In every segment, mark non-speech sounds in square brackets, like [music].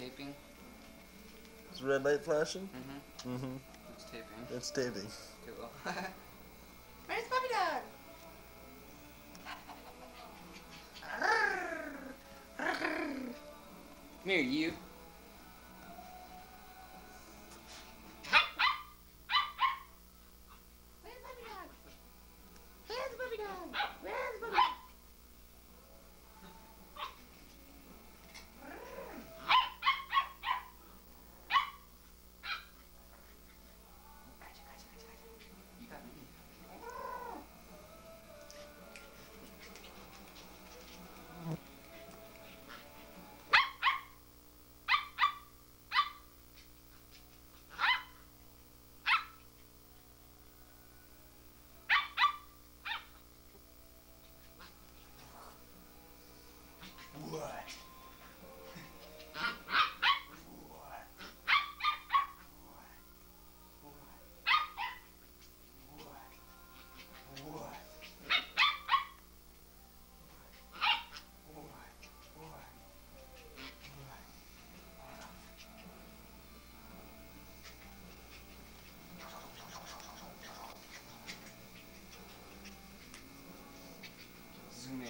taping? Is the red light flashing? Mm-hmm. Mm-hmm. It's taping. It's taping. Cool. [laughs] Where's Puppy Dog? Come here, you.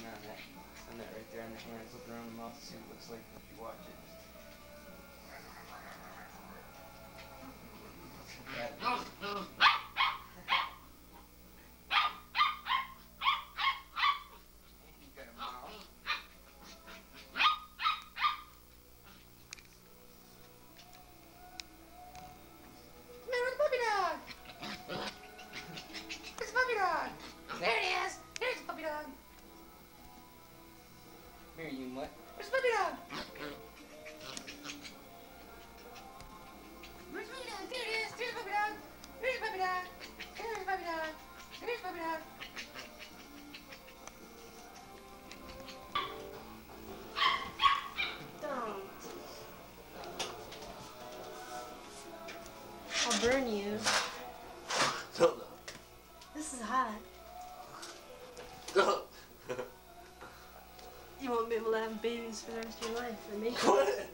On that. On that right there on the hand. Flip it around the mouth to see what it looks like if you watch it. Burn you. Don't know. This is hot. Don't. [laughs] You won't be able to have babies for the rest of your life, or me. Quit it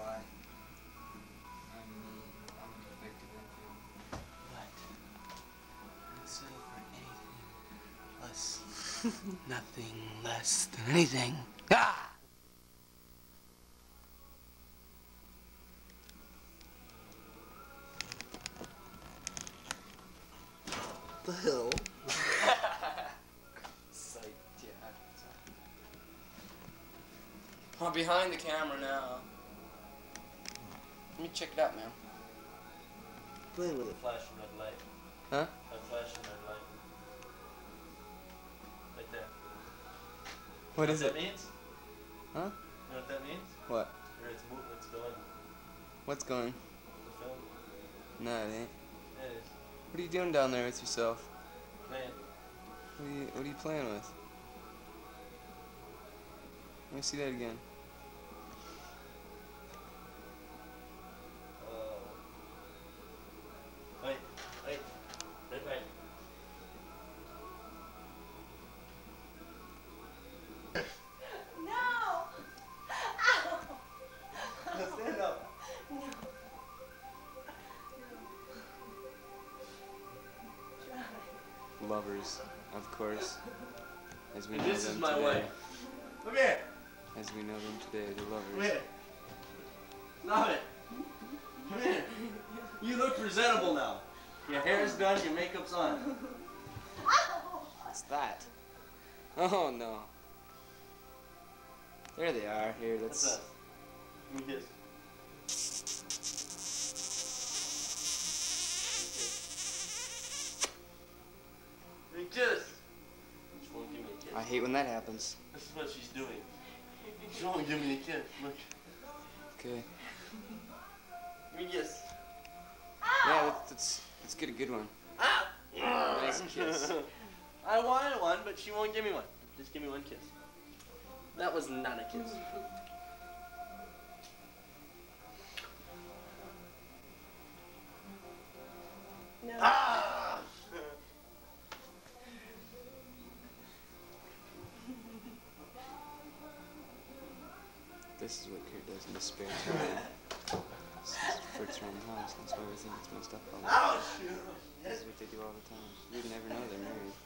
a. I'm. I'm a defective infant. I'd settle for anything less. [laughs] Nothing less than anything. Ah! The hell? Psych, [laughs] yeah. I'm behind the camera now. Let me check it out, man. Play with it. Flashing red light. Huh? A flashing red light. Right there. What know is what it? that means? Huh? You know what that means? What? Or it's moving, it's going. What's going? The film. No, it ain't. Yeah, it is. What are you doing down there with yourself? Playing. What are you What are you playing with? Let me see that again. Lovers, of course. As we And know this them is my today. wife. Come here. As we know them today, the Come lovers. here. Stop it. Come here. You look presentable now. Your hair's done, your makeup's on. What's that? Oh no. There they are. Here, What's let's. that? Let me kiss. Hate when that happens. This is what she's doing. She won't give me a kiss. Look. Okay. Give me a kiss. Yeah, let's, let's, let's get a good one. Ah! Nice kiss. [laughs] I wanted one, but she won't give me one. Just give me one kiss. That was not a kiss. Does in spare time. Just flirts around the house. That's why everything gets messed up all the time. Is what they do all the time. You'd never know they're married.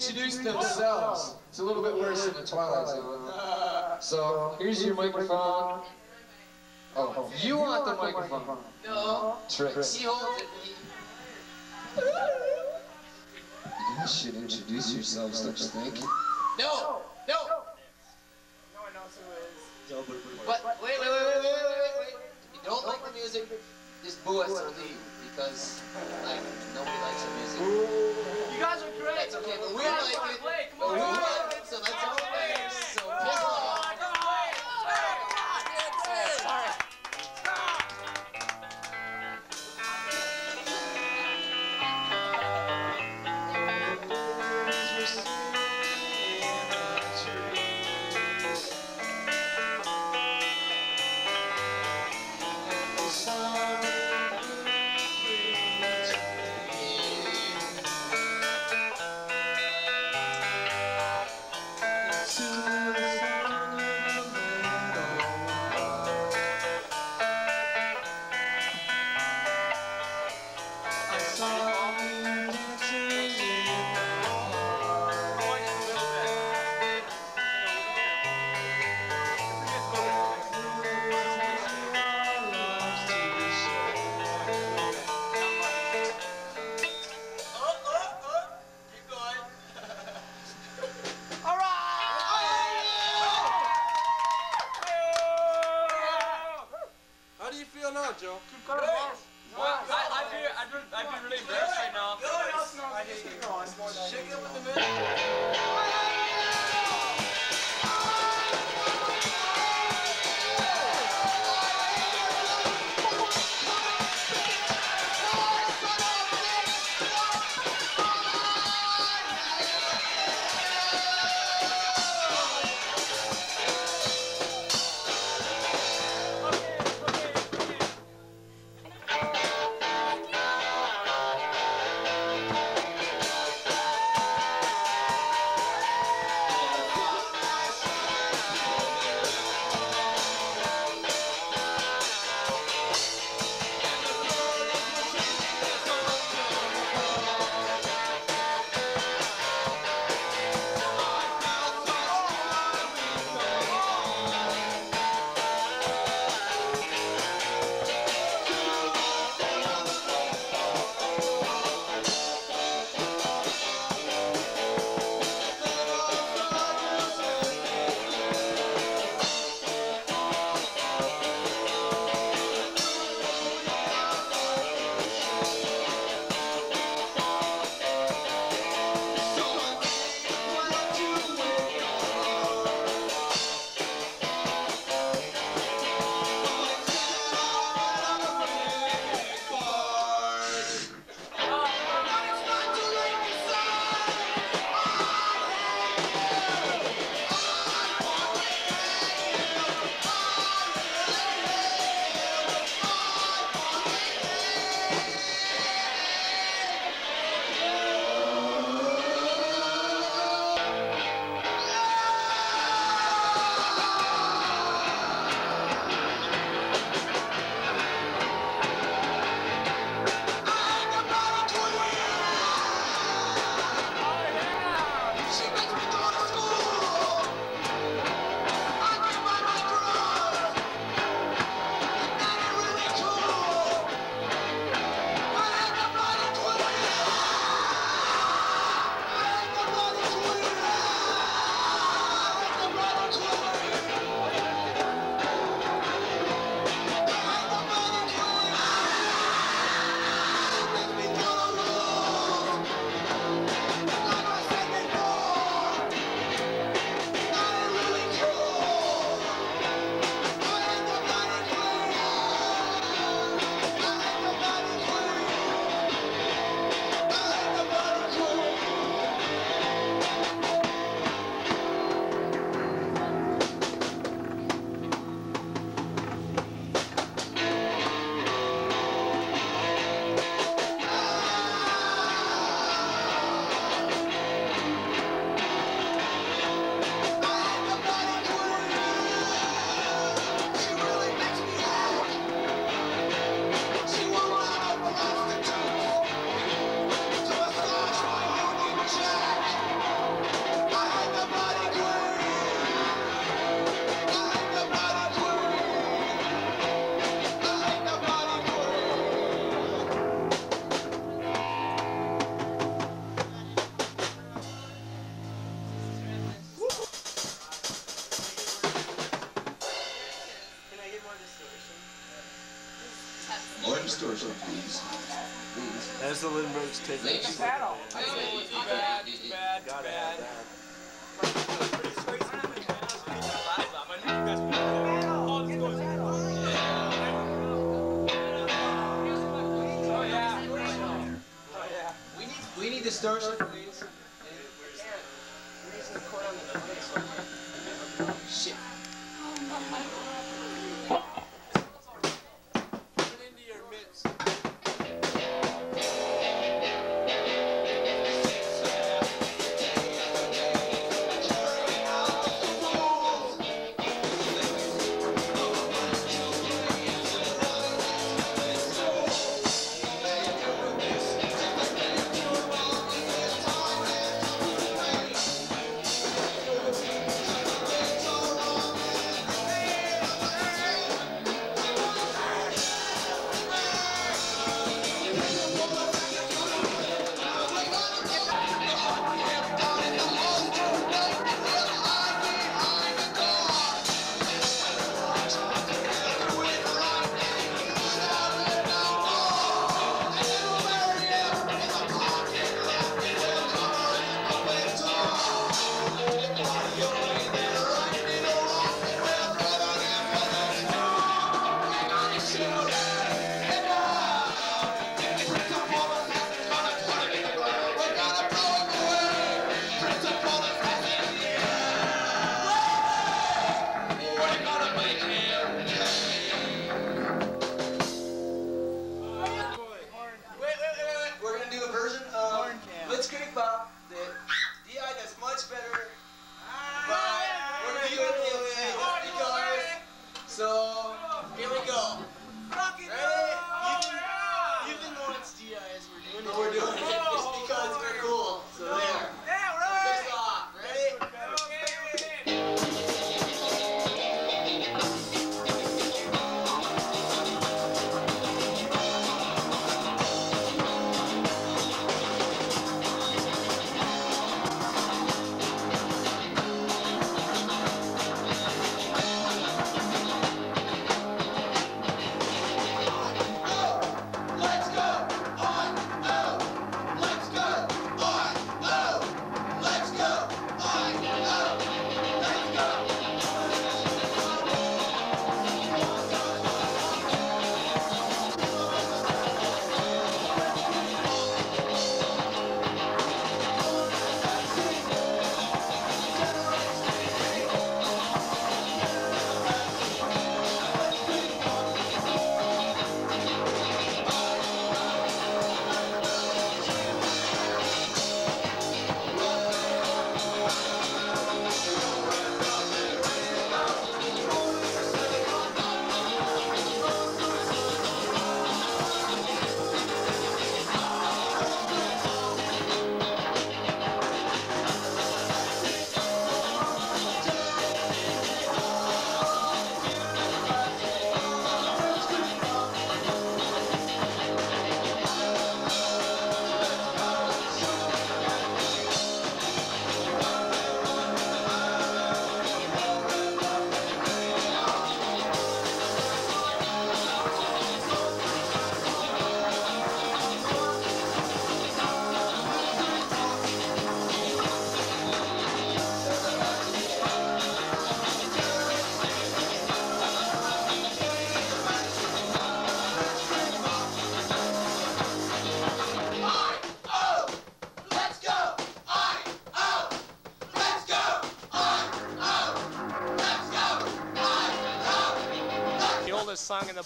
Introduce themselves. It's a little bit worse than the Twilight Zone. So here's your microphone. Oh, you want the microphone? No. Tricks. He holds it. You should introduce yourselves, don't you think? No. No. No one knows who is. But wait, wait, wait, wait, wait, wait, wait. If you don't like the music, just boo us or leave because like nobody likes our music. You guys are great. That's okay, but we like it. play, come on, we like it, so that's all it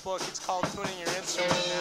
book. It's called Tuning Your Instrument,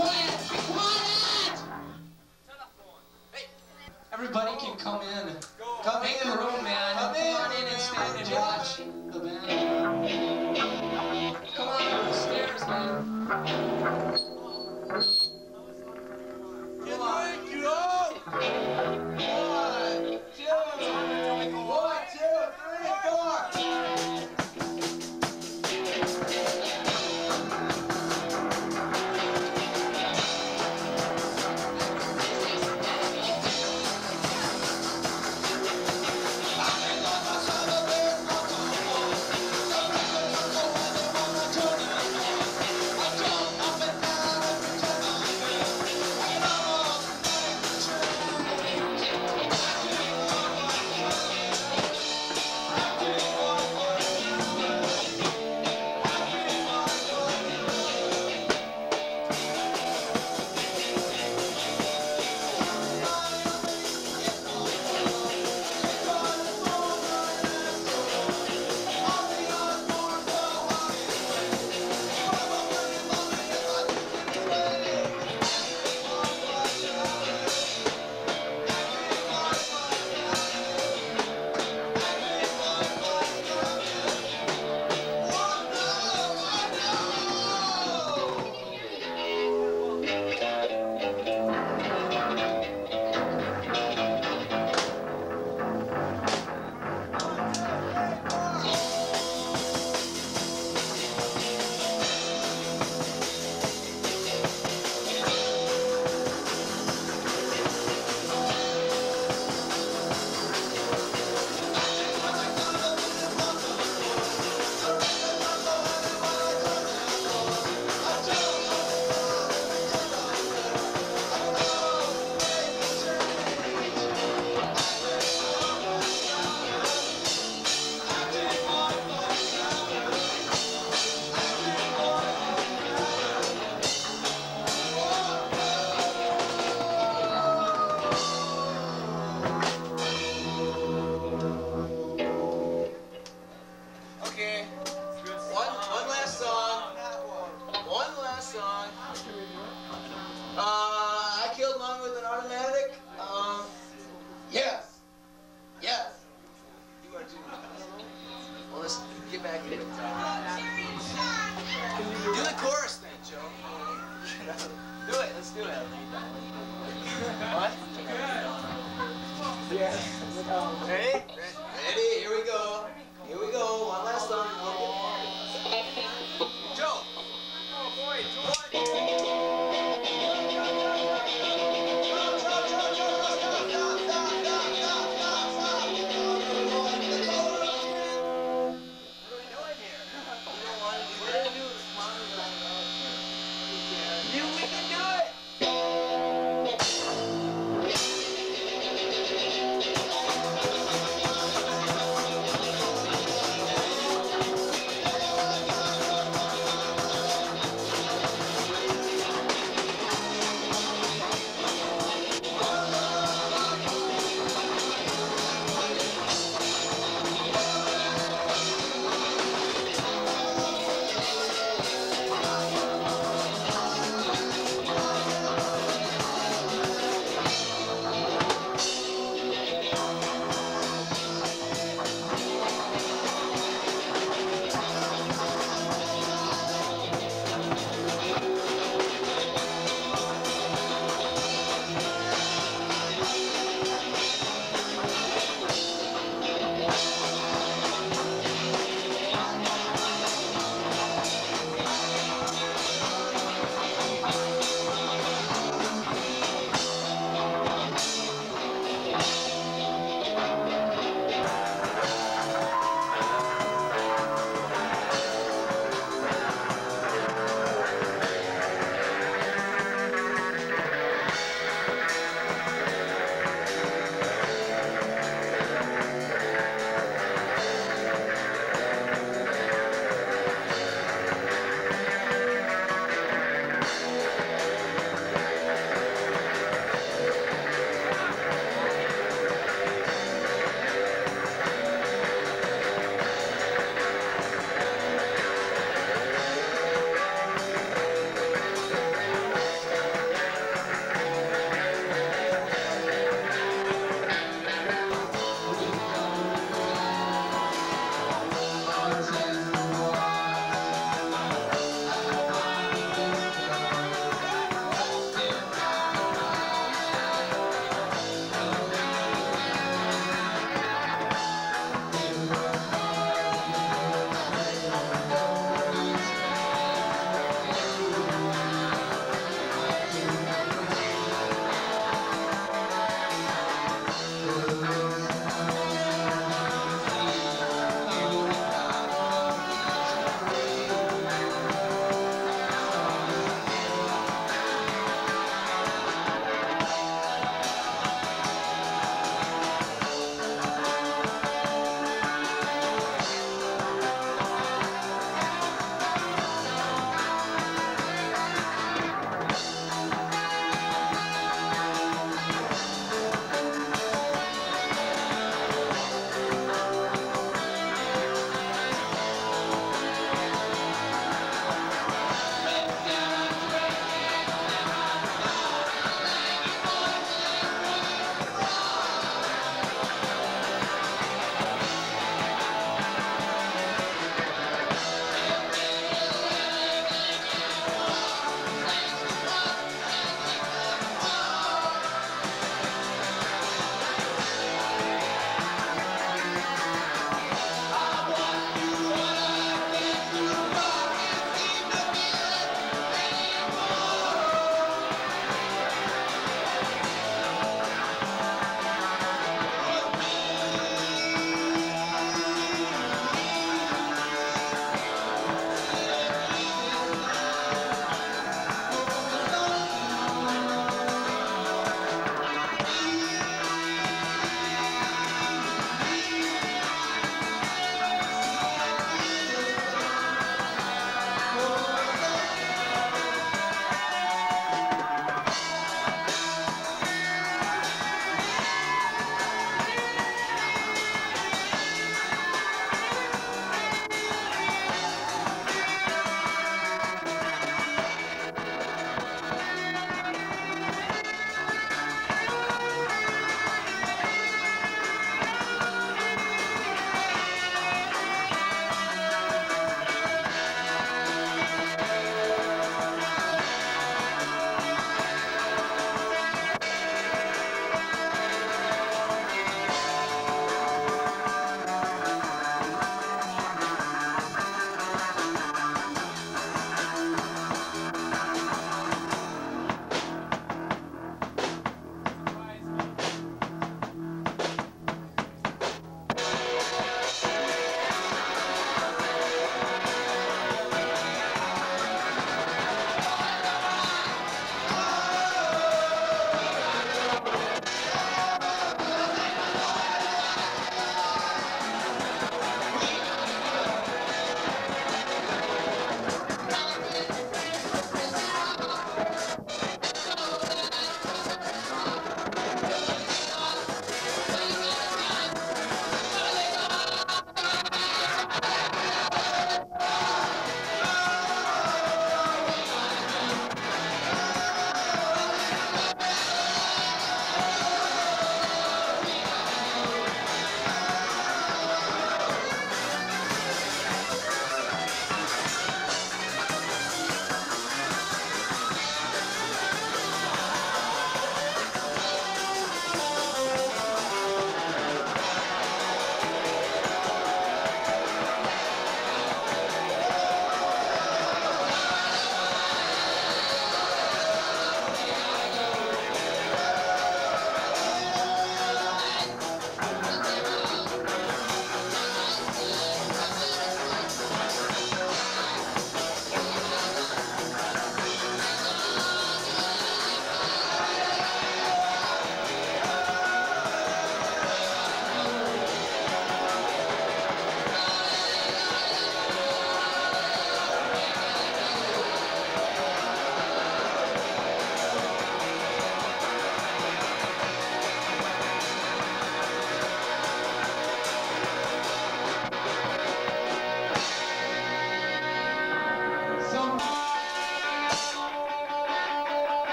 quiet! Be quiet! Everybody can come in. Come in.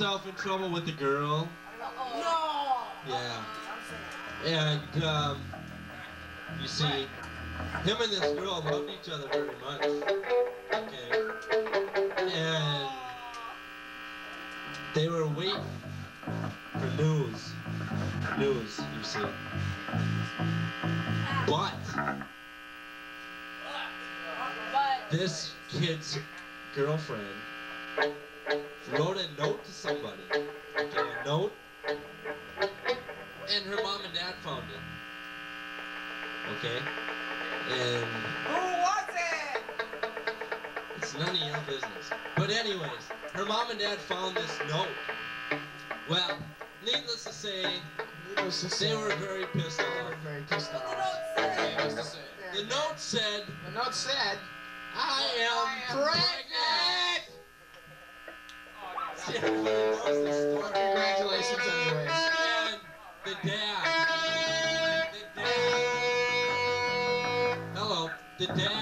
In trouble with the girl. No. Yeah. And, um, you see, him and this girl loved each other very much. Okay. And they were waiting for news. News, you see. But But this kid's girlfriend wrote a note to somebody. Okay, a note. And her mom and dad found it. Okay? And Who was it? it's none of your business. But anyways, her mom and dad found this note. Well, needless to say, Needless to say, they were very pissed off. they off. were very pissed off. the Needless to say. The note said, The note said, I am pregnant! See, everybody loves congratulations anyways. And the dad, the dad, hello, the dad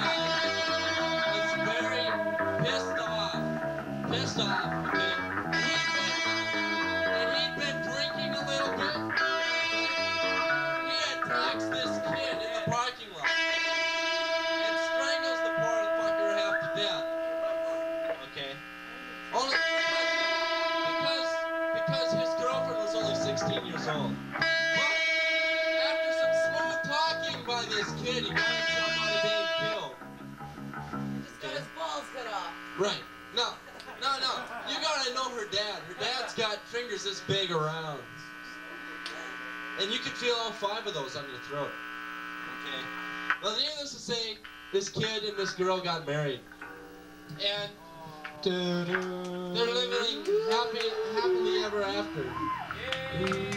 fingers this big around. And you can feel all five of those on your throat. Okay. Well, needless to say, this kid and this girl got married. And they're living happy, happily ever after.